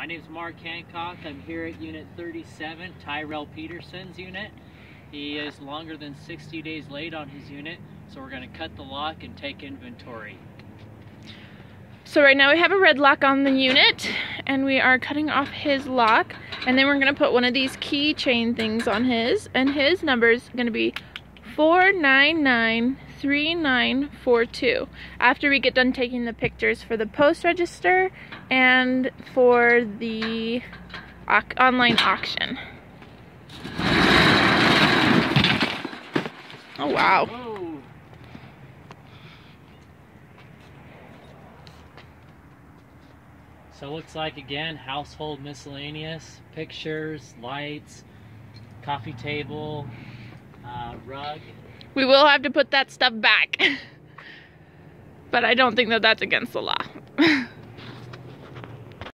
My name is Mark Hancock. I'm here at Unit 37, Tyrell Peterson's unit. He is longer than 60 days late on his unit, so we're going to cut the lock and take inventory. So right now we have a red lock on the unit, and we are cutting off his lock, and then we're going to put one of these keychain things on his, and his number is going to be 4993942 after we get done taking the pictures for the post register and for the online auction. Oh wow. So it looks like again household miscellaneous, pictures, lights, coffee table, uh, rug. We will have to put that stuff back. but I don't think that that's against the law.